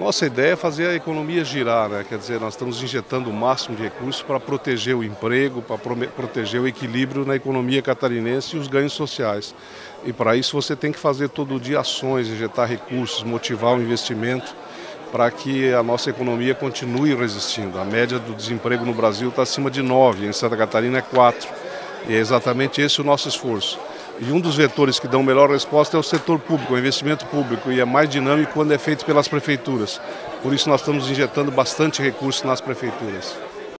nossa ideia é fazer a economia girar, né? quer dizer, nós estamos injetando o máximo de recursos para proteger o emprego, para proteger o equilíbrio na economia catarinense e os ganhos sociais. E para isso você tem que fazer todo dia ações, injetar recursos, motivar o investimento para que a nossa economia continue resistindo. A média do desemprego no Brasil está acima de 9, em Santa Catarina é 4. E é exatamente esse o nosso esforço. E um dos vetores que dão melhor resposta é o setor público, o investimento público, e é mais dinâmico quando é feito pelas prefeituras. Por isso nós estamos injetando bastante recursos nas prefeituras.